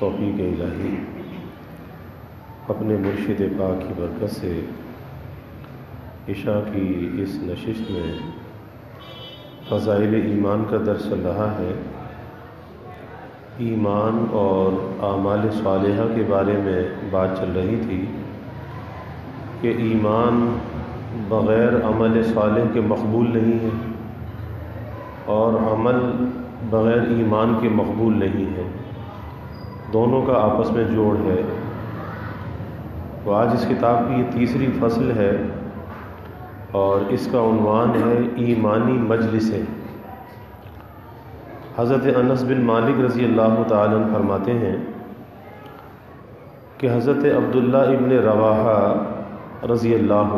तौफीक इलाही अपने मुर्शिद पाक की बरकत से इशा की इस नशिश में फ़ज़ाइल ईमान का दर्स रहा है। ईमान और आमाल सालहा के बारे में बात चल रही थी कि ईमान बग़ैर अमल सालह के मकबूल नहीं है और अमल बग़ैर ईमान के मकबूल नहीं है। दोनों का आपस में जोड़ है। तो आज इस किताब की ये तीसरी फ़सल है और इसका उनवान है ईमानी मजलिसें हज़रत अनस बिन मालिक रज़ी अल्लाह फरमाते हैं कि हज़रत अब्दुल्ला इबन रवाहा रज़ी अल्लाह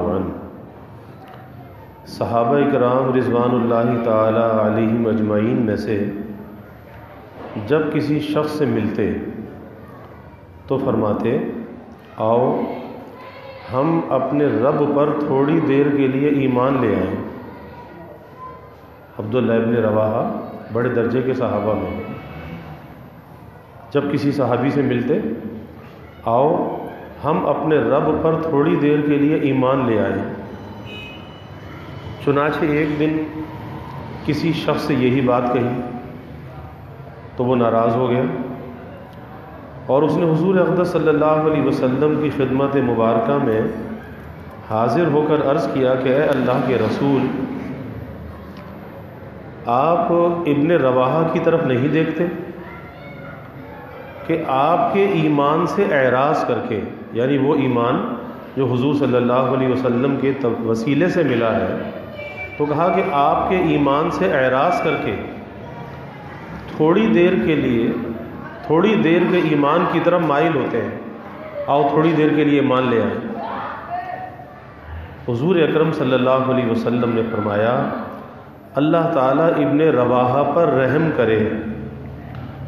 सहाबा कराम रिजवान ताली मजमाइन में से जब किसी शख्स से मिलते तो फरमाते, आओ हम अपने रब पर थोड़ी देर के लिए ईमान ले आए। अब्दुल्ला इब्न रवाहा बड़े दर्जे के सहाबा में जब किसी सहाबी से मिलते, आओ, हम अपने रब पर थोड़ी देर के लिए ईमान ले आए। चुनाचे एक दिन किसी शख्स से यही बात कही तो वो नाराज़ हो गया। और उसने हुजूर अक़दस सल्लल्लाहु अलैहि वसल्लम की खिदमत मुबारक में हाजिर होकर अर्ज़ किया कि अल्लाह के रसूल, आप इब्न रवाहा की तरफ़ नहीं देखते? कि आपके ईमान से एराज़ करके, यानी वो ईमान जो हुजूर सल्लल्लाहु अलैहि वसल्लम के वसीले से मिला है तो कहा कि आपके ईमान से एराज़ करके थोड़ी देर के लिए थोड़ी देर के ईमान की तरफ़ माइल होते हैं। आओ थोड़ी देर के लिए मान ले आए। हजूर अक्रम सल्लल्लाहु अलैहि ने फरमाया, अल्लाह ताला इब्न रवाहा पर रहम करे।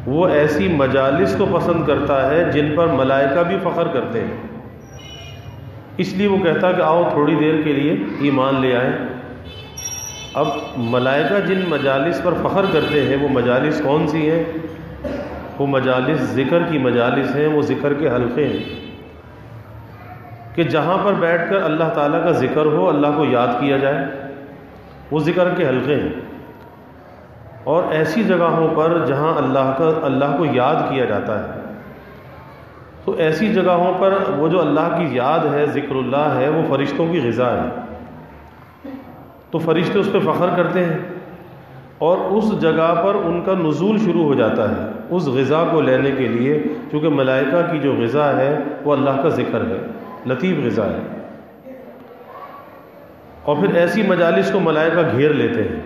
वो ऐसी मजालिस को पसंद करता है जिन पर मलाइका भी फ़ख्र करते हैं। इसलिए वो कहता है कि आओ थोड़ी देर के लिए ईमान ले आए। अब मलाइका जिन मजालिस पर फ़ख्र करते हैं, वो मजालिस कौन सी हैं? वो मजालिस, ज़िक्र की मजालिस हैं, वो ज़िक्र के हलक़े हैं। कि जहाँ पर बैठ कर अल्लाह ताला का ज़िक्र हो, अल्लाह को याद किया जाए, वो ज़िक्र के हलक़े हैं। और ऐसी जगहों पर जहाँ अल्लाह का, अल्लाह को याद किया जाता है तो ऐसी जगहों पर वो जो अल्लाह की याद है, ज़िक्रुल्लाह है, वो फ़रिश्तों की गज़ा है। तो फ़रिश्ते उस पर फ़ख्र करते हैं। और उस जगह पर उनका नज़ूल शुरू हो जाता है, उस गज़ा को लेने के लिए, क्योंकि मलाइका की जो गज़ा है, वो अल्लाह का ज़िक्र है, लतीफ़ गज़ा है। और फिर ऐसी मजालिस को मलाइका घेर लेते हैं।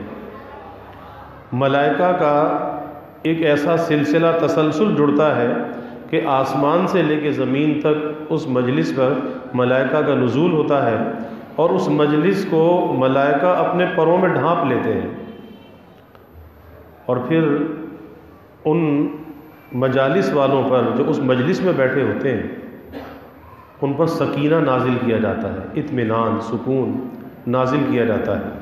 मलाइका का एक ऐसा सिलसिला, तसलसल जुड़ता है कि आसमान से लेके ज़मीन तक उस मजलिस पर मलाइका का नज़ूल होता है और उस मजलिस को मलाइका अपने परों में ढांप लेते हैं। और फिर उन मजालिस वालों पर जो उस मजलिस में बैठे होते हैं, उन पर सकीना नाजिल किया जाता है। इत्मीनान, सुकून नाजिल किया जाता है।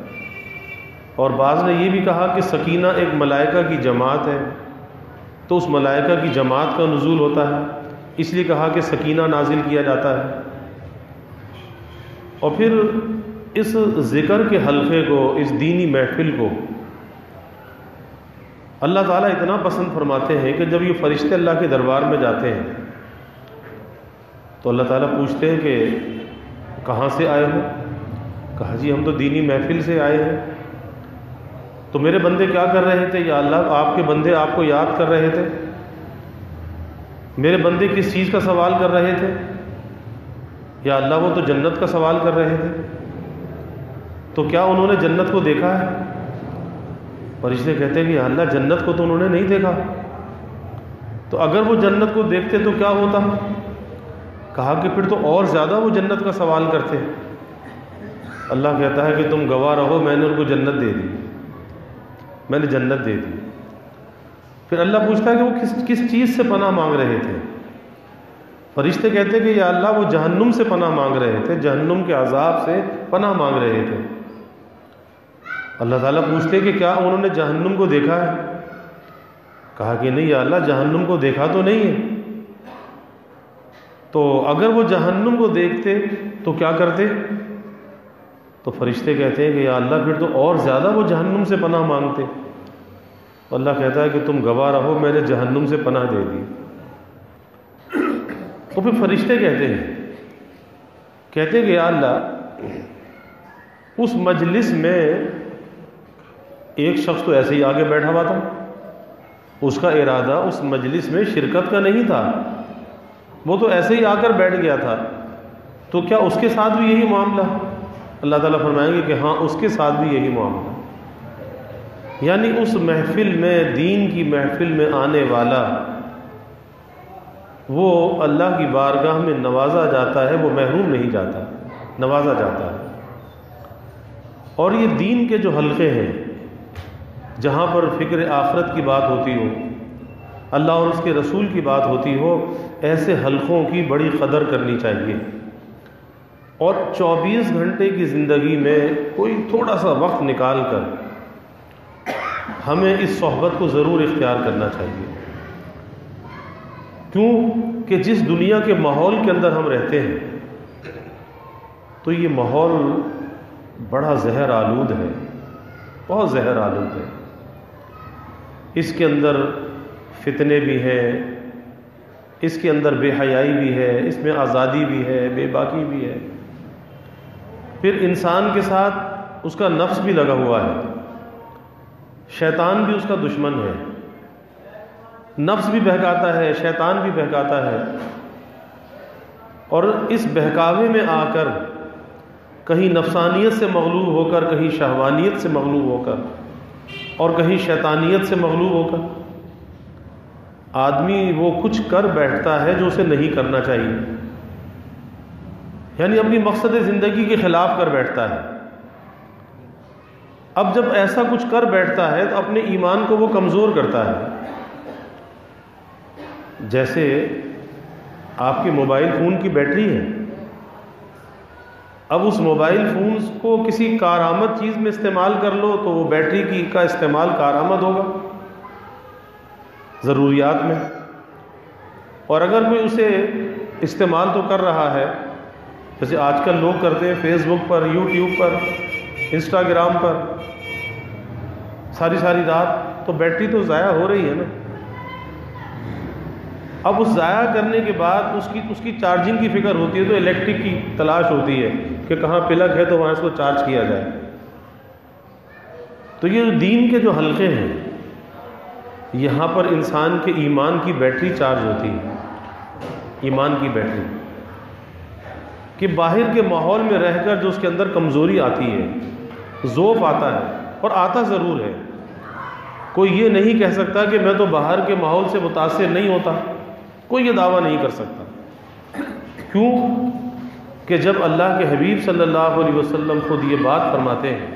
और बाज़ ने यह भी कहा कि सकीना एक मलाइका की जमात है तो उस मलाइका की जमात का नज़ूल होता है। इसलिए कहा कि सकीना नाजिल किया जाता है। और फिर इस ज़िक्र के हलक़े को, इस दीनी महफिल को अल्लाह ताला इतना पसंद फरमाते हैं कि जब ये फ़रिश्ते अल्लाह के दरबार में जाते हैं तो अल्लाह ताला पूछते हैं कि कहाँ से आए हो? कहा, जी, हम तो दीनी महफिल से आए हैं। तो मेरे बंदे क्या कर रहे थे? या अल्लाह, आपके बंदे आपको याद कर रहे थे? मेरे बंदे किस चीज़ का सवाल कर रहे थे? या अल्लाह वो तो जन्नत का सवाल कर रहे थे? तो क्या उन्होंने जन्नत को देखा है? फरिश्ते कहते हैं कि अल्लाह जन्नत को तो उन्होंने नहीं देखा। तो अगर वो जन्नत को देखते तो क्या होता? कहा कि फिर तो और ज़्यादा वो जन्नत का सवाल करते। अल्लाह कहता है कि तुम गवाह रहो, मैंने उनको जन्नत दे दी। मैंने जन्नत दे दी। फिर अल्लाह पूछता है कि वो किस किस चीज़ से पनाह मांग रहे थे? फरिश्ते कहते हैं कि या अल्लाह वो जहन्नुम से पनाह मांग रहे थे, जहन्नुम के अजाब से पनाह मांग रहे थे। अल्लाह ताला पूछते कि क्या उन्होंने जहन्नुम को देखा है? कहा कि नहीं अल्लाह, जहन्नुम को देखा तो नहीं है। तो अगर वो जहन्नुम को देखते तो क्या करते? तो फरिश्ते कहते हैं कि, या अल्लाह, फिर तो और ज़्यादा वो जहन्नुम से पनाह मांगते। तो अल्लाह कहता है कि तुम गवाह रहो, मैंने जहन्नुम से पनाह दे दी। तो फिर फरिश्ते कहते हैं कहते हैं कि अल्लाह, उस मजलिस में एक शख्स तो ऐसे ही आगे बैठा हुआ था। उसका इरादा उस मजलिस में शिरकत का नहीं था। वो तो ऐसे ही आकर बैठ गया था। तो क्या उसके साथ भी यही मामला? अल्लाह ताला फरमाएँगे कि हाँ उसके साथ भी यही मामला। यानी उस महफिल में, दीन की महफिल में आने वाला, वो अल्लाह की बारगाह में नवाजा जाता है, वो महरूम नहीं जाता, नवाजा जाता है। और ये दीन के जो हलक़े हैं जहाँ पर फ़िक्र आखरत की बात होती हो, अल्लाह और उसके रसूल की बात होती हो, ऐसे हलक़ों की बड़ी कदर करनी चाहिए। और 24 घंटे की ज़िंदगी में कोई थोड़ा सा वक्त निकाल कर हमें इस सोहबत को ज़रूर इख्तियार करना चाहिए। क्यों कि जिस दुनिया के माहौल के अंदर हम रहते हैं तो ये माहौल बड़ा जहर आलूद है, बहुत जहर आलूद है। इसके अंदर फितने भी हैं, इसके अंदर बेहयाई भी है, इसमें आज़ादी भी है, बेबाकी भी है। फिर इंसान के साथ उसका नफ्स भी लगा हुआ है। शैतान भी उसका दुश्मन है। नफ्स भी बहकाता है, शैतान भी बहकाता है। और इस बहकावे में आकर कहीं नफसानियत से मगलूब होकर, कहीं शहवानियत से मगलूब होकर और कहीं शैतानियत से मगलूब होकर आदमी वो कुछ कर बैठता है जो उसे नहीं करना चाहिए। यानी अपनी मकसद ज़िंदगी के ख़िलाफ़ कर बैठता है। अब जब ऐसा कुछ कर बैठता है तो अपने ईमान को वो कमज़ोर करता है। जैसे आपके मोबाइल फ़ोन की बैटरी है। अब उस मोबाइल फ़ोन को किसी कारामद चीज़ में इस्तेमाल कर लो तो वो बैटरी की का इस्तेमाल कारामद होगा, ज़रूरियात में। और अगर कोई उसे इस्तेमाल तो कर रहा है, जैसे आजकल लोग करते हैं फेसबुक पर यूट्यूब पर इंस्टाग्राम पर सारी सारी रात तो बैटरी तो ज़ाया हो रही है ना। अब उस ज़ाया करने के बाद उसकी उसकी चार्जिंग की फ़िक्र होती है तो इलेक्ट्रिक की तलाश होती है कि कहाँ प्लग है तो वहाँ इसको चार्ज किया जाए। तो ये दीन के जो हल्के हैं, यहाँ पर इंसान के ईमान की बैटरी चार्ज होती है। ईमान की बैटरी। कि बाहर के माहौल में रहकर जो उसके अंदर कमज़ोरी आती है, ज़ोफ़ आता है और आता ज़रूर है। कोई ये नहीं कह सकता कि मैं तो बाहर के माहौल से मुतासर नहीं होता। कोई ये दावा नहीं कर सकता। क्यों? कि जब अल्लाह के हबीब सल्लल्लाहु अलैहि वसल्लम खुद ये बात फरमाते हैं,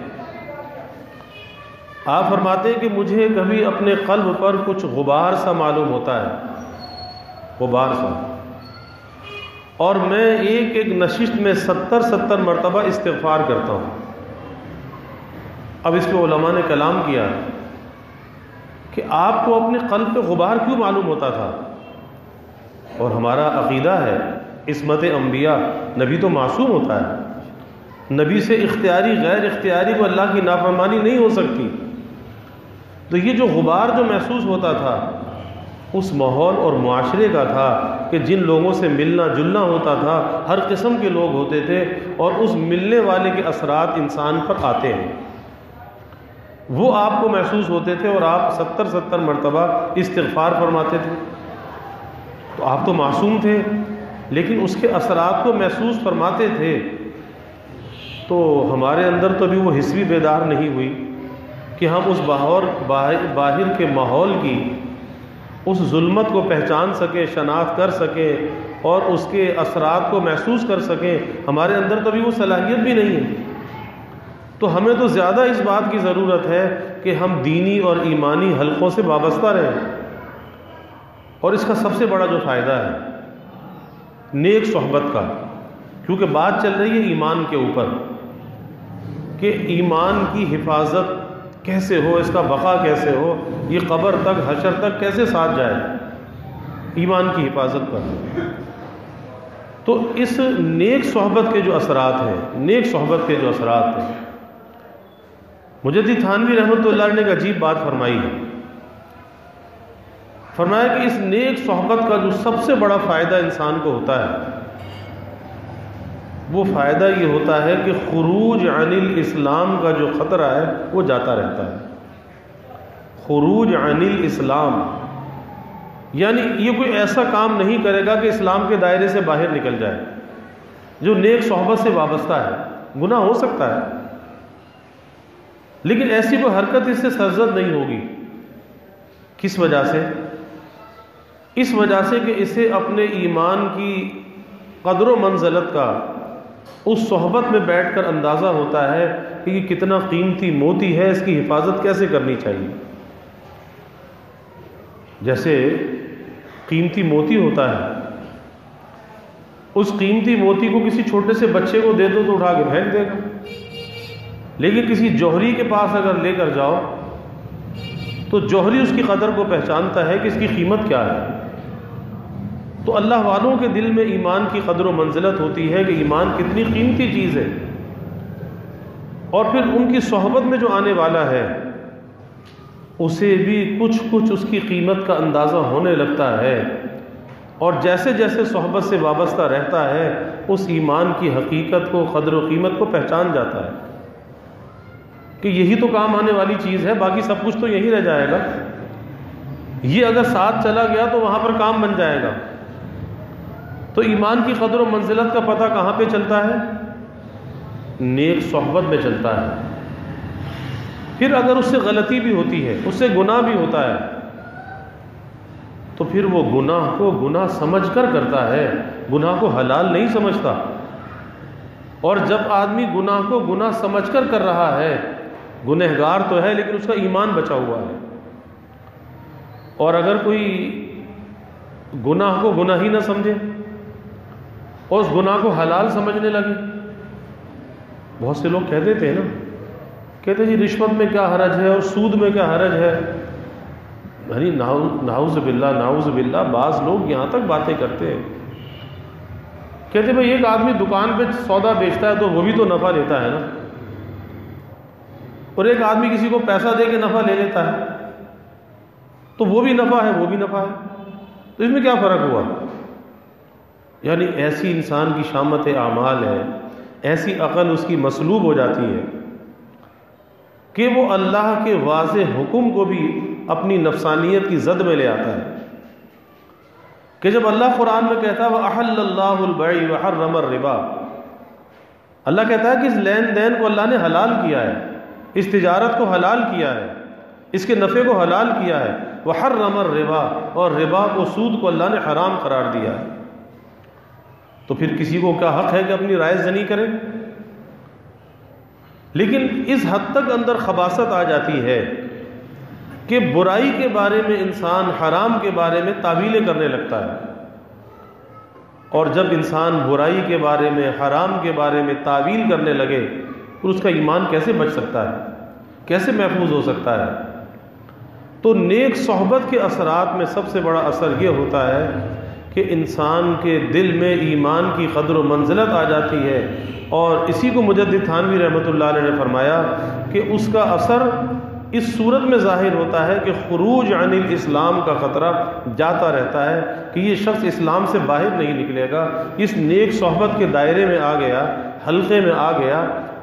आप फरमाते हैं कि मुझे कभी अपने कल्ब पर कुछ गुबार सा मालूम होता है। गुबार सा। और मैं एक एक नशिश में सत्तर सत्तर मरतबा इस्तफ़ार करता हूँ। अब इस पर उलमा ने कलाम किया कि आपको अपने कल्ब पे गुबार क्यों मालूम होता था? और हमारा अकीदा है, इसमत अम्बिया नबी तो मासूम होता है। नबी से इख्तियारी, गैर इख्तियारी को अल्लाह की नाफरमानी नहीं हो सकती। तो ये जो गुबार जो महसूस होता था, उस माहौल और माशरे का था कि जिन लोगों से मिलना जुलना होता था, हर किस्म के लोग होते थे और उस मिलने वाले के असरात इंसान पर आते हैं। वो आपको महसूस होते थे और आप सत्तर सत्तर मरतबा इस्तफार फरमाते थे। तो आप तो मासूम थे, लेकिन उसके असरात को महसूस फरमाते थे। तो हमारे अंदर तो अभी वो हिस्वी बेदार नहीं हुई कि हम उस बाहर बाहर के माहौल की उस जुल्मत को पहचान सकें, शनाख्त कर सकें और उसके असरात को महसूस कर सकें। हमारे अंदर तो अभी वो सलाहियत भी नहीं है। तो हमें तो ज़्यादा इस बात की ज़रूरत है कि हम दीनी और ईमानी हलकों से वाबस्ता रहें। और इसका सबसे बड़ा जो फ़ायदा है, नेक सोहबत का, क्योंकि बात चल रही है ईमान के ऊपर, कि ईमान की हिफाजत कैसे हो, इसका बका कैसे हो, ये कब्र तक, हशर तक कैसे साथ जाए, ईमान की हिफाजत पर। तो इस नेक सोहबत के जो असरात हैं, नेक सोहबत के जो असरात हैं मुजद्दी थानवी रहमत ने एक अजीब बात फरमाई है। फरमाया कि इस नेक सोहबत का जो सबसे बड़ा फ़ायदा इंसान को होता है, वो फ़ायदा ये होता है कि खरूज अनिल इस्लाम का जो ख़तरा है, वो जाता रहता है। खरूज अनिल इस्लाम, यानी ये कोई ऐसा काम नहीं करेगा कि इस्लाम के दायरे से बाहर निकल जाए, जो नेक सोहबत से वाबस्ता है। गुना हो सकता है, लेकिन ऐसी कोई हरकत इससे सरजद नहीं होगी। किस वजह से? इस वजह से कि इसे अपने ईमान की कदर मंजलत का उस सोहबत में बैठकर अंदाज़ा होता है कि ये कितना कीमती मोती है, इसकी हिफाजत कैसे करनी चाहिए। जैसे कीमती मोती होता है, उस कीमती मोती को किसी छोटे से बच्चे को दे दो तो उठा के फेंक देगा। लेकिन किसी जौहरी के पास अगर लेकर जाओ तो जौहरी उसकी कदर को पहचानता है कि इसकी कीमत क्या है। तो अल्लाह वालों के दिल में ईमान की कदर मंजिलत होती है कि ईमान कितनी कीमती चीज़ है। और फिर उनकी सोहबत में जो आने वाला है, उसे भी कुछ कुछ उसकी कीमत का अंदाज़ा होने लगता है। और जैसे जैसे सोहबत से वाबस्ता रहता है, उस ईमान की हकीकत को, कदर व कीमत को पहचान जाता है। कि यही तो काम आने वाली चीज़ है, बाकी सब कुछ तो यही रह जाएगा। ये अगर साथ चला गया तो वहाँ पर काम बन जाएगा। तो ईमान की कदर मंजिलत का पता कहाँ पे चलता है? नेक सोहबत में चलता है। फिर अगर उससे गलती भी होती है, उससे गुनाह भी होता है तो फिर वो गुनाह को गुनाह समझकर करता है। गुनाह को हलाल नहीं समझता। और जब आदमी गुनाह को गुनाह समझकर कर रहा है, गुनहगार तो है, लेकिन उसका ईमान बचा हुआ है। और अगर कोई गुनाह को गुनाह ही ना समझे और उस गुनाह को हलाल समझने लगे। बहुत से लोग कह देते हैं ना, कहते जी, रिश्वत में क्या हरज है और सूद में क्या हरज है? अरे नाउज बिल्ला नाउज बिल्ला बाज लोग यहाँ तक बातें करते हैं। कहते भाई, एक आदमी दुकान पे सौदा बेचता है तो वो भी तो नफ़ा लेता है ना? और एक आदमी किसी को पैसा दे के नफ़ा ले लेता है तो वो भी नफ़ा है, वो भी नफ़ा है। तो इसमें क्या फ़र्क हुआ? यानी ऐसी इंसान की शामत आमाल है, ऐसी अकल उसकी मसलूब हो जाती है कि वो अल्लाह के वाज हुक्म को भी अपनी नफसानियत की जद में ले आता है। कि जब अल्लाह कुरान में कहता है, वह अहल्लाबई वहर रिबा अल्लाह कहता है कि इस लेन देन को अल्लाह ने हलाल किया है, इस तजारत को हलाल किया है, इसके नफ़े को हलाल किया है। वह हर रमर रिबा और रिबा को सूद को अल्लाह ने हराम करार दिया है। तो फिर किसी को क्या हक है कि अपनी राय जनी करें? लेकिन इस हद तक अंदर खबासत आ जाती है कि बुराई के बारे में इंसान हराम के बारे में तावीलें करने लगता है। और जब इंसान बुराई के बारे में, हराम के बारे में तावील करने लगे तो उसका ईमान कैसे बच सकता है? कैसे महफूज हो सकता है? तो नेक सोहबत के असरात में सबसे बड़ा असर यह होता है कि इंसान के दिल में ईमान की कदर मंजिलत आ जाती है। और इसी को मुजद थानवी रहमत ने फरमाया कि उसका असर इस सूरत में ज़ाहिर होता है कि खरूज अनिल इस्लाम का ख़तरा जाता रहता है कि ये शख्स इस्लाम से बाहर नहीं निकलेगा। इस नेक सोहबत के दायरे में आ गया, हल्के में आ गया,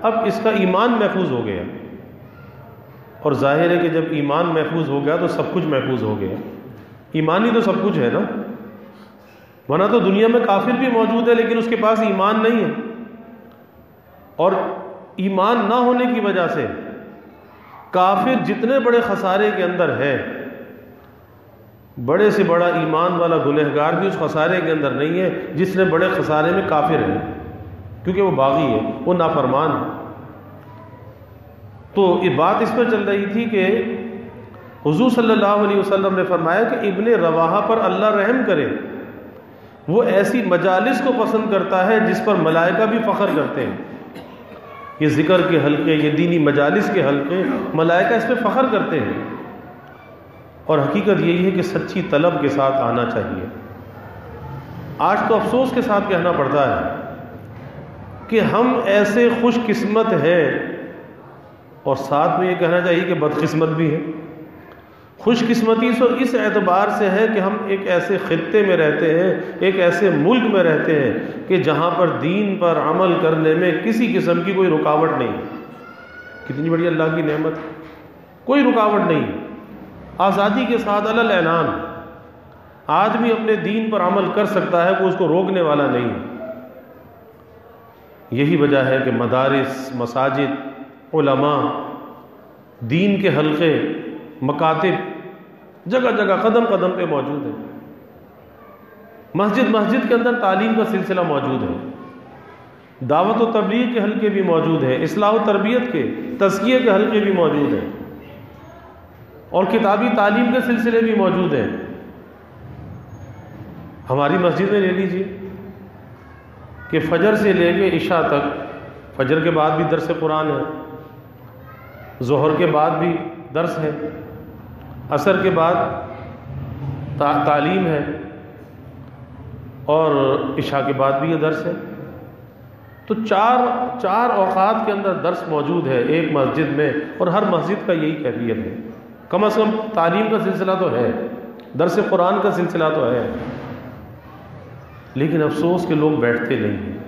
अब इसका ईमान महफूज हो गया। और ज़ाहिर है कि जब ईमान महफूज हो गया तो सब कुछ महफूज हो गया। ईमान ही तो सब कुछ है ना? वरना तो दुनिया में काफिर भी मौजूद है, लेकिन उसके पास ईमान नहीं है। और ईमान ना होने की वजह से काफिर जितने बड़े खसारे के अंदर है, बड़े से बड़ा ईमान वाला गुनहगार भी उस खसारे के अंदर नहीं है, जिसने बड़े खसारे में काफिर है। क्योंकि वो बागी है, वो नाफरमान है। तो ये बात इस पर चल रही थी कि हुजूर सल्लल्लाहु अलैहि वसल्लम ने फरमाया कि इब्ने रवाहा पर अल्लाह रहम करे वो ऐसी मजालिस को पसंद करता है जिस पर मलाइका भी फ़ख्र करते हैं। ये ज़िक्र के हल्के, ये दीनी मजालिस के हल्के मलाइका इस पर फ़ख्र करते हैं। और हकीकत यही है कि सच्ची तलब के साथ आना चाहिए। आज तो अफसोस के साथ कहना पड़ता है कि हम ऐसे खुशकिस्मत हैं और साथ में ये कहना चाहिए कि बदकिस्मत भी है। खुशकिस्मती तो इस एतबार से है कि हम एक ऐसे ख़त्े में रहते हैं, एक ऐसे मुल्क में रहते हैं कि जहाँ पर दीन पर अमल करने में किसी किस्म की कोई रुकावट नहीं। कितनी बड़ी अल्लाह की नेमत कोई रुकावट नहीं। आज़ादी के साथ अल ऐलान। आदमी अपने दीन पर अमल कर सकता है, वो उसको रोकने वाला नहीं। यही वजह है कि मदारस, मसाजिद दीन के हलक़े, मकातिब जगह जगह कदम कदम पे मौजूद है। मस्जिद मस्जिद के अंदर तालीम का सिलसिला मौजूद है। दावत व तबलीग के हल्के भी मौजूद हैं। इसलाह तरबियत के तस्किए के हल्के भी मौजूद हैं। और किताबी तालीम के सिलसिले भी मौजूद हैं। हमारी मस्जिद में ले लीजिए कि फजर से लेके इशा तक, फजर के बाद भी दरस कुरान है, जहर के बाद भी दर्स है। असर के बाद ता, तालीम है और इशा के बाद भी ये दर्स है। तो चार चार औकात के अंदर दर्स मौजूद है एक मस्जिद में और हर मस्जिद का यही कैफियत है। कम अज़ कम तालीम का सिलसिला तो है दरस कुरान का सिलसिला तो है। लेकिन अफसोस के लोग बैठते नहीं हैं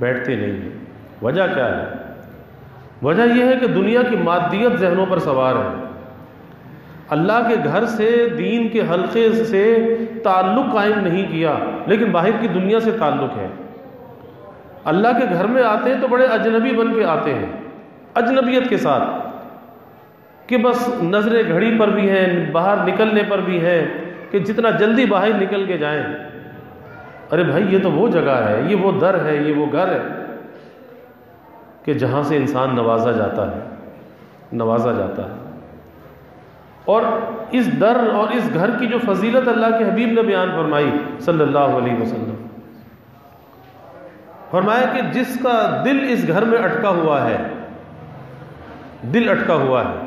बैठते नहीं हैं। वजह क्या है? वजह यह है कि दुनिया की मादियत जहनों पर सवार है। अल्लाह के घर से, दीन के हल्के से ताल्लुक़ कायम नहीं किया, लेकिन बाहर की दुनिया से ताल्लुक़ है। अल्लाह के घर में आते हैं तो बड़े अजनबी बन के आते हैं, अजनबियत के साथ, कि बस नज़रें घड़ी पर भी हैं, बाहर निकलने पर भी हैं, कि जितना जल्दी बाहर निकल के जाएँ। अरे भाई, ये तो वो जगह है, ये वो दर है, ये वो घर है, कि जहाँ से इंसान नवाजा जाता है, नवाजा जाता है। और इस दर और इस घर की जो फजीलत अल्लाह के हबीब ने बयान फरमाई, सल्लल्लाहु अलैहि वसल्लम। फरमाया कि जिसका दिल इस घर में अटका हुआ है, दिल अटका हुआ है।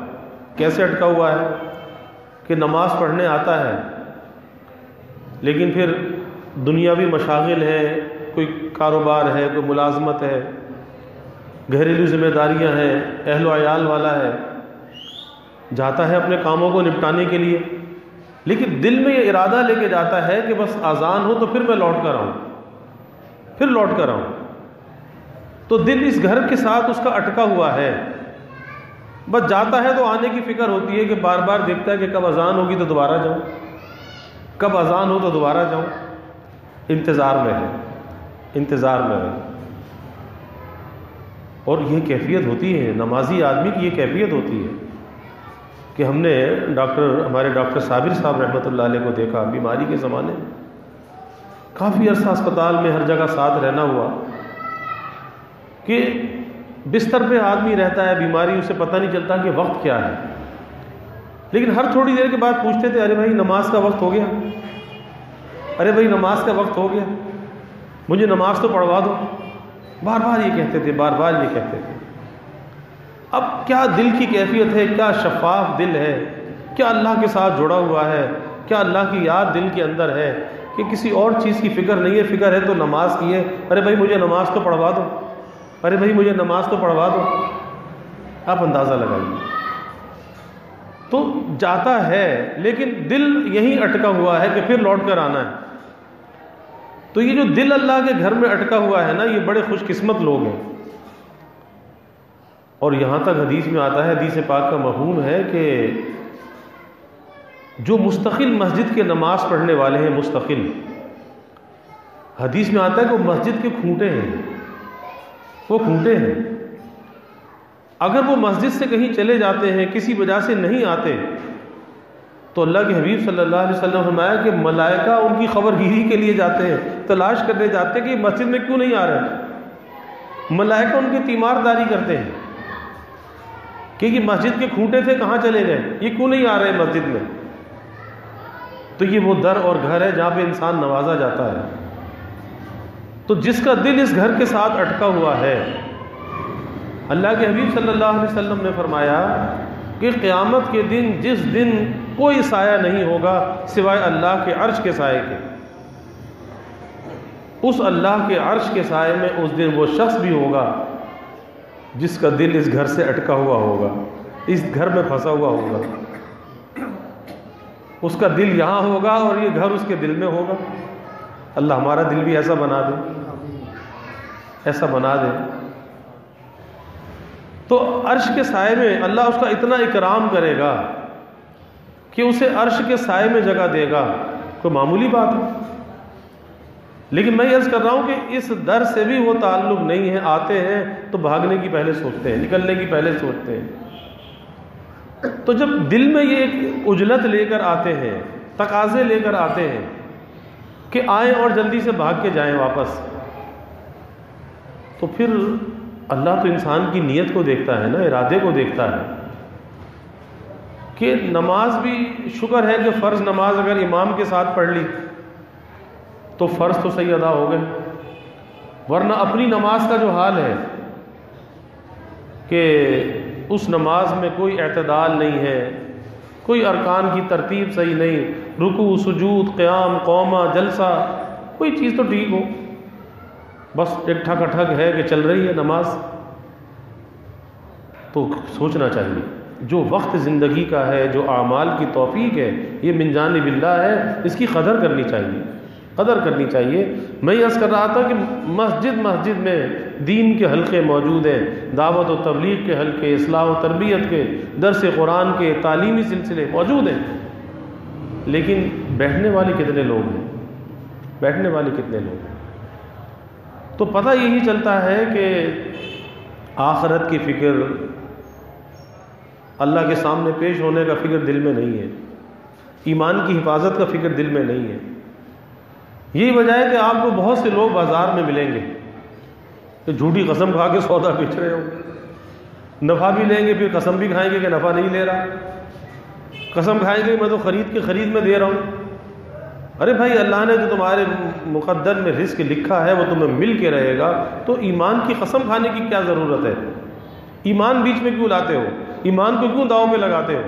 कैसे अटका हुआ है? कि नमाज़ पढ़ने आता है, लेकिन फिर दुनियावी मशागिल है, कोई कारोबार है, कोई मुलाजमत है, घरेलू जिम्मेदारियाँ हैं अहलो आयाल वाला है जाता है अपने कामों को निपटाने के लिए। लेकिन दिल में ये इरादा लेके जाता है कि बस आज़ान हो तो फिर मैं लौट कर आऊँ। फिर लौट कर आऊँ। तो दिल इस घर के साथ उसका अटका हुआ है। बस जाता है तो आने की फ़िक्र होती है कि बार बार देखता है कि कब अजान होगी तो दोबारा जाऊँ। कब अजान हो तो दोबारा जाऊँ। इंतज़ार में है। इंतज़ार में है। और यह कैफियत होती है। नमाजी आदमी की यह कैफियत होती है। कि हमने डॉक्टर, हमारे डॉक्टर साबिर साहब रहमत को देखा, बीमारी के ज़माने। काफ़ी अर्सा अस्पताल में हर जगह साथ रहना हुआ कि बिस्तर पे आदमी रहता है, बीमारी उसे पता नहीं चलता कि वक्त क्या है। लेकिन हर थोड़ी देर के बाद पूछते थे, अरे भाई, नमाज़ का वक्त हो गया। अरे भाई, नमाज़ का वक्त हो गया। मुझे नमाज़ तो पढ़वा दो। बार बार ये कहते थे बार बार ये कहते थे। अब क्या दिल की कैफियत है? क्या शफाफ दिल है? क्या अल्लाह के साथ जुड़ा हुआ है? क्या अल्लाह की याद दिल के अंदर है? कि किसी और चीज़ की फ़िक्र नहीं है। फ़िक्र है तो नमाज़ की है। अरे भाई, मुझे नमाज़ तो पढ़वा दो। अरे भाई, मुझे नमाज़ तो पढ़वा दो। आप अंदाज़ा लगाइए। तो जाता है, लेकिन दिल यहीं अटका हुआ है कि फिर लौट कर आना है। तो ये जो दिल अल्लाह के घर में अटका हुआ है ना, ये बड़े खुशकिस्मत लोग हैं। और यहाँ तक हदीस में आता है, हदीस पाक का मफहूम है कि जो मुस्तकिल मस्जिद के नमाज़ पढ़ने वाले हैं, मुस्तकिल। हदीस में आता है कि वो मस्जिद के खूंटे हैं। वो खूंटे हैं। अगर वो मस्जिद से कहीं चले जाते हैं, किसी वजह से नहीं आते तो अल्लाह के हबीब सल्लल्लाहु अलैहि वसल्लम फरमाया कि मलाइका उनकी ख़बर खबरगिरी के लिए जाते हैं, तलाश करने जाते हैं कि मस्जिद में क्यों नहीं आ रहे मलाइका उनकी तीमारदारी करते हैं। कि ये मस्जिद के खूंटे थे कहाँ चले गए? ये क्यों नहीं आ रहे मस्जिद में? तो ये वो दर और घर है जहाँ पे इंसान नवाजा जाता है। तो जिसका दिल इस घर के साथ अटका हुआ है, अल्लाह के हबीब सल्लल्लाहु अलैहि वसल्लम ने फरमाया कि क़यामत के दिन, जिस दिन कोई साया नहीं होगा सिवाय अल्लाह के अर्श के साय के। उस अल्लाह के अर्श के साय में उस दिन वो शख्स भी होगा जिसका दिल इस घर से अटका हुआ होगा, इस घर में फंसा हुआ होगा। उसका दिल यहाँ होगा और ये घर उसके दिल में होगा। अल्लाह हमारा दिल भी ऐसा बना दे। ऐसा बना दे। तो अर्श के साय में अल्लाह उसका इतना इकराम करेगा कि उसे अर्श के साय में जगह देगा। कोई मामूली बात है? लेकिन मैं अर्ज़ कर रहा हूँ कि इस दर से भी वो ताल्लुक नहीं है, आते हैं तो भागने की पहले सोचते हैं, निकलने की पहले सोचते हैं। तो जब दिल में ये एक उजलत लेकर आते हैं, तकाजे लेकर आते हैं कि आए और जल्दी से भाग के जाएँ वापस तो फिर अल्लाह तो इंसान की नीयत को देखता है ना, इरादे को देखता है कि नमाज़ भी शुक्र है कि फ़र्ज़ नमाज़ अगर इमाम के साथ पढ़ ली तो फ़र्ज़ तो सही अदा हो गए। वरना अपनी नमाज़ का जो हाल है कि उस नमाज़ में कोई अतदाल नहीं है, कोई अरकान की तरतीब सही नहीं, रुकू, सजूद, क़्याम, कौमा, जलसा, कोई चीज़ तो ठीक हो। बस एक ठग अठग है कि चल रही है नमाज़। तो सोचना चाहिए, जो वक्त ज़िंदगी का है, जो आमाल की तोफ़ीक है, ये मिनजान बिल्ला है, इसकी कदर करनी चाहिए। कदर करनी चाहिए। मैं यस कर रहा था कि मस्जिद मस्जिद में दीन के हलक़े मौजूद हैं, दावत व तबलीग के हलक़े, इसलाह व तरबियत के, दरस कुरान के तालीमी सिलसिले मौजूद हैं। लेकिन बैठने वाले कितने लोग हैं? बैठने वाले कितने लोग हैं? तो पता यही चलता है कि आखरत की फ़िक्र अल्लाह के सामने पेश होने का फ़िक्र दिल में नहीं है। ईमान की हिफाजत का फ़िक्र दिल में नहीं है। यही वजह है कि आपको बहुत से लोग बाज़ार में मिलेंगे। तो झूठी कसम खा के सौदा बेच रहे हो। नफ़ा भी लेंगे, फिर कसम भी खाएँगे कि नफ़ा नहीं ले रहा। कसम खाएँगे, मैं तो ख़रीद के ख़रीद में दे रहा हूँ। अरे भाई, अल्लाह ने जो तुम्हारे मुकद्दर में रिस्क लिखा है, वो तुम्हें मिल के रहेगा। तो ईमान की कसम खाने की क्या ज़रूरत है? ईमान बीच में क्यों लाते हो? ईमान को क्यों दाव में लगाते हो?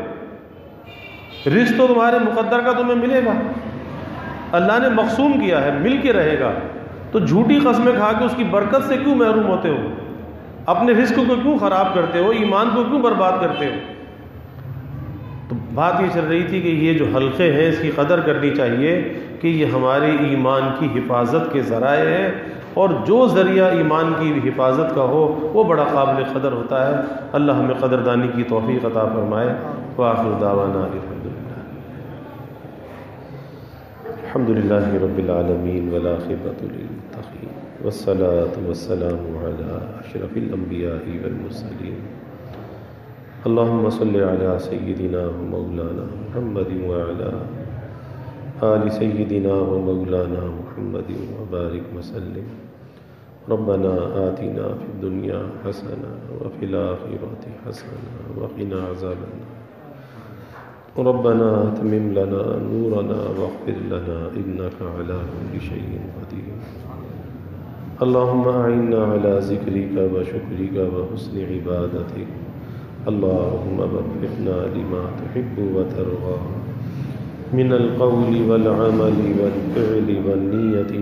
रिस्क तो तुम्हारे मुकद्दर का तुम्हें मिलेगा। अल्लाह ने मकसूम किया है मिल के रहेगा। तो झूठी कस्में खा के उसकी बरकत से क्यों महरूम होते हो? अपने रिस्क को क्यों ख़राब करते हो? ईमान को क्यों बर्बाद करते हो? तो बात ये चल रही थी कि ये जो हल्के हैं, इसकी कदर करनी चाहिए कि ये हमारे ईमान की हिफाजत के ज़राए हैं और जो ज़रिया ईमान की हिफाजत का हो, वो बड़ा काबिल कदर होता है। अल्लाह हमें कदरदानी की तोफ़ी अता फरमाए। वाखिर दावाना अलहमदिल्ला रबालमीन वलाक़िबतुलतक़ीन वसलात वसलाम अशरफ़िलम्बिया वलमरसलीन अल्लाहुम्म सल्लि अला सय्यिदिना व मौलाना मुहम्मद वअला आलि सय्यिदिना व मौलाना मुहम्मद व बारिक वसल्लिम रब्बना आतिना फिद दुनिया हसना व व रब्बना तमिम लना नूरना वग़फिर लना इन्नका अला कुल्लि शैइन क़दीर अल्लाहुम्मा अइन्ना अला ज़िक्रिका व शुक्रिका व हुस्नि इबादतिक अल्लाहुम्मा वफ़िक़ना लिमा तुहिब्बु व तर्ज़ा मिनल क़ौलि वल अमलि वल फ़िअलि वन नियति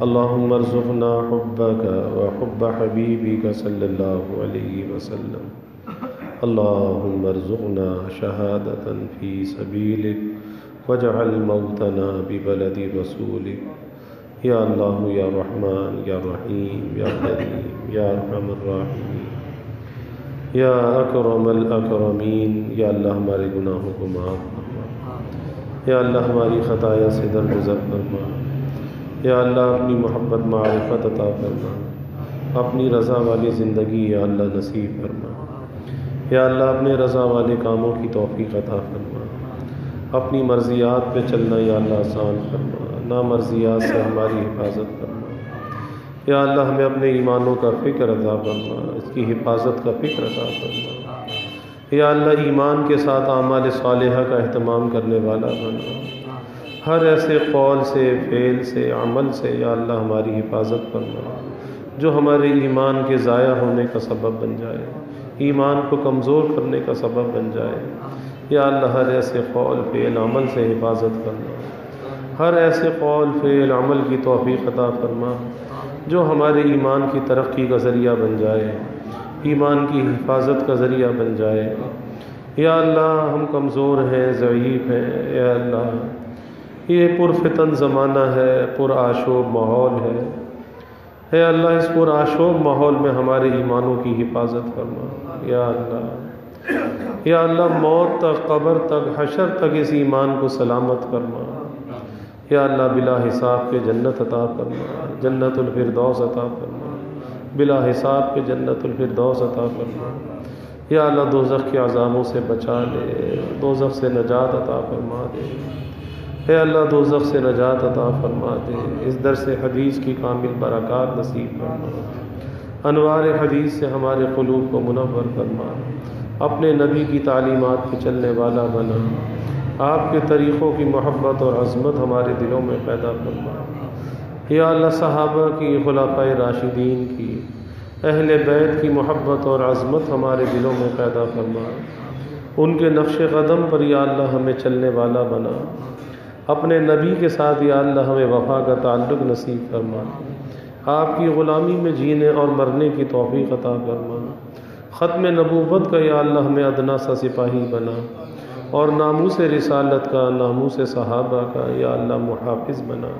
वल हुदा इन्नका अला कुल्लि शैइन क़दीर अल्लाहुम्मा अर्ज़ुक़ना हुब्बक व हुब्ब हबीबिक सल्लल्लाहु अलैहि वसल्लम अल्लाहुम्मा अर्ज़ुक़ना शहादतन फ़ी सबीलिक वजअल मौतना बिबलदि रसूलिक या अल्लाह या रहमान या रहीम या करीम या रहमान या अकरमल अकरमीन या अल्लाह हमारे गुनाहों को माफ़ फरमा या अल्लाह हमारी ख़ताया से दरगुजर फरमा या अल्लाह अपनी मोहब्बत, मारफत अता फरमा। अपनी रज़ा वाली ज़िंदगी या अल्लाह नसीब फरमा। या अल्लाह अपने रज़ा वाले कामों की तोफ़ी अता फरमा। अपनी मर्ज़ियात पे चलना या अल्लाह आसान फरमा। ना मर्ज़ियात से हमारी हिफाजत फरमा। या अल्लाह हमें अपने ईमानों का फ़िक्र अता फरमा। इसकी हिफाजत का फ़िक्र अता फरमा। या अल्लाह ईमान के साथ आमाल साल का अहतमाम करने वाला बना। हर ऐसे कौल से, फ़ेल से, अमल से या अल्लाह हमारी हिफाजत फरमा। जो हमारे ईमान के ज़ाया होने का सबब बन जाए, ईमान को कमज़ोर करने का सबब बन जाए, या अल्लाह हर ऐसे कौल, फ़ेल, अमल से हिफाजत करना हर ऐसे कौल, फ़ेल, अमल की तोफ़ी अता फरमा। जो हमारे ईमान की तरक्की का ज़रिया बन जाए, ईमान की हिफाजत का ज़रिया बन जाए। या अल्लाह, हम कमज़ोर हैं ज़यीफ़ हैं, या अल्लाह ये पुरफतन ज़माना है पुराशोब माहौल है। है अल्लाह, इस पुराशोब माहौल में हमारे ईमानों की हिफाजत फरमा। या अल्लाह या अल्लाह, मौत तक, कब्र तक, हशर तक इस ईमान को सलामत फरमा। या अल्लाह, बिला हिसाब के जन्नत अता फरमा। जन्नतफिरदौस अता फरमा। बिला हिसाब के जन्नतफिरदौस अता फरमा। या अल्लाह, दोजख के अजामों से बचा ले। दोजख से नजात अता फरमा दे। हे अल्लाह दोजख से नजात अता फरमा दे इस दर से हदीस की कामिल बरक़ात नसीब फरमा अनवार हदीस से हमारे क़लूब को मुनवर फरमा अपने नबी की तालीमत पर चलने वाला बना। आपके तरीक़ों की मोहब्बत और अज़मत हमारे दिलों में पैदा फरमा या अल्लाह सहाबा की खुलाफ़ राशिदीन की, अहल बैत की मोहब्बत और अज़मत हमारे दिलों में पैदा फरमा उनके नक्श कदम पर या अल्लाह हमें चलने वाला बना। अपने नबी के साथ या अल्लाह हमें वफ़ा का ताल्लुक़ नसीब फरमा। आपकी ग़ुलामी में जीने और मरने की तोफ़ी अता फरमा। ख़त्म नबूबत का या अल्लाह हमें अदना सा सिपाही बना। और नामूस रिसालत का, नामूस सहाबा का या अल्लाह मुहाफ़ बना।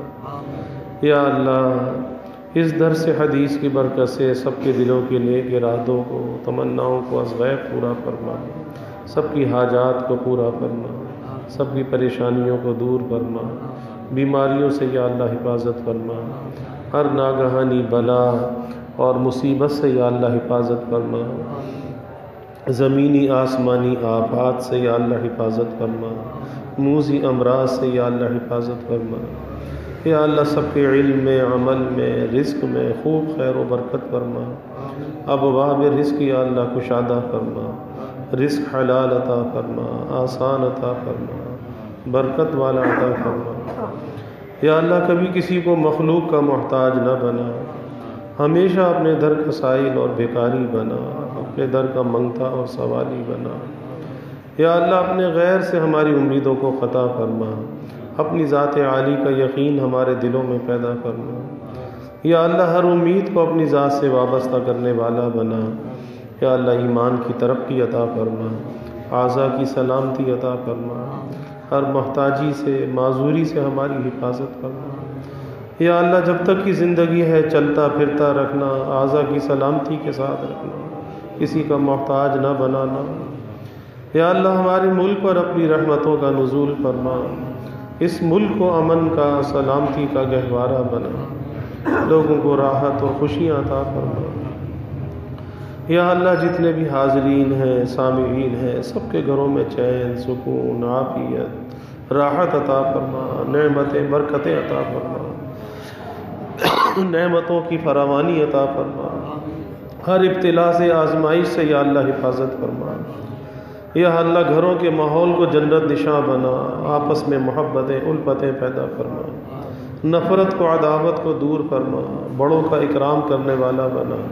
या अल्लाह, इस दर से हदीस की बरकत से सबके दिलों के नेक इरादों को, तमन्नाओं को अजवैब पूरा फरमा। सबकी हाजात को पूरा फरमा। सबकी परेशानियों को दूर फरमा, बीमारियों से या अल्लाह हिफाजत फरमा। हर नागहानी बला और मुसीबत से या अल्लाह हिफाजत फरमा। ज़मीनी आसमानी आफात से या अल्लाह हिफाजत फरमा। मूजी अमराज से या अल्लाह हिफाजत फरमा। या अल्लाह सबके इल्म में, अमल में रिस्क में खूब खैर व बरकत फरमा। अब वाब रिस्क या अल्लाह कुशादा फरमा। रिस्क हलाल अता फरमा, आसान अता फरमा, बरकत वाला अता फरमा। या अल्लाह, कभी किसी को मखलूक का मोहताज न बना। हमेशा अपने दर का साइल और बेकारी बना, अपने दर का मंगता और सवाली बना। या अल्लाह, अपने गैर से हमारी उम्मीदों को ख़ता फरमा। अपनी ज़ात आली का यकीन हमारे दिलों में पैदा फरमा। या अल्लाह, हर उम्मीद को अपनी ज़ात से वाबस्ता करने वाला बना। या अल्लाह ईमान की तरक्की अता फरमा, आज़ा की सलामती अता फरमा, हर महताजी से, माजूरी से हमारी हिफाजत फरमा। या अल्लाह, जब तक की ज़िंदगी है, चलता फिरता रखना, आज़ा की सलामती के साथ रखना, किसी का मोहताज न बनाना। या अल्लाह, हमारे मुल्क पर अपनी रहमतों का नज़ुल फरमा, इस मुल्क को अमन का, सलामती का गहवारा बना। लोगों को राहत और खुशियाँ अता फरमा। या अल्लाह जितने भी हाजरीन हैं सामीन हैं, सबके घरों में चैन, सुकून, आफियत, राहत अता फरमा, नमतें, बरकतें अता फरमा, नेमतों की फरावानी अता फरमा, हर इब्तला से आजमाइश से या अल्लाह हिफाजत फरमा, या अल्लाह घरों के माहौल को जन्नत निशा बना, आपस में मोहब्बतें, उल्फतें पैदा फरमा, नफ़रत को, अदावत को दूर फरमा, बड़ों का इकराम करने वाला बना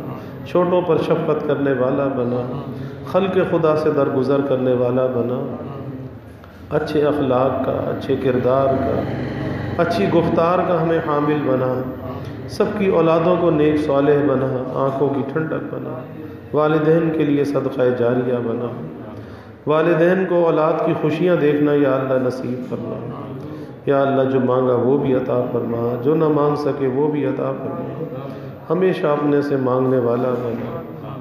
छोटों पर शफकत करने वाला बना। खल के खुदा से दरगुजर करने वाला बना। अच्छे अखलाक का, अच्छे किरदार का, अच्छी गुफ्तार का हमें हामिल बना। सबकी औलादों को नेक साल बना। आँखों की ठंडक बना। वालदेन के लिए सदक़ जारिया बना। वालदेन को औलाद की खुशियाँ देखना या अल्लाह नसीब करना या अल्लाह जो मांगा वो भी अता फरमा। जो ना मांग सके वो भी अता फरमा। हमेशा अपने से मांगने वाला बना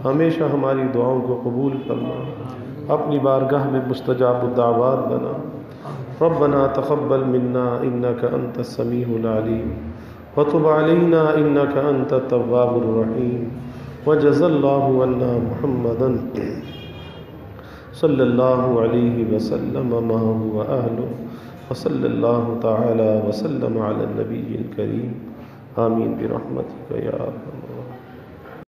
हमेशा हमारी दुआओं को कबूल करना। अपनी बारगाह में मुस्तजाब दावात बना। रब्बना तक़ब्बल मिन्ना का अंत समीउल अलीम। वतुब अलैना इन्नका अंत तव्वाबुर रहीम। वजज़ल्लाहु अन्ना मुहम्मदन सल्लल्लाहु अलैहि वसल्लम मा हुवा अहलु वसल्लल्लाहु तआला वसल्लम अला नबील करीम। आमीन बिरहमतिका या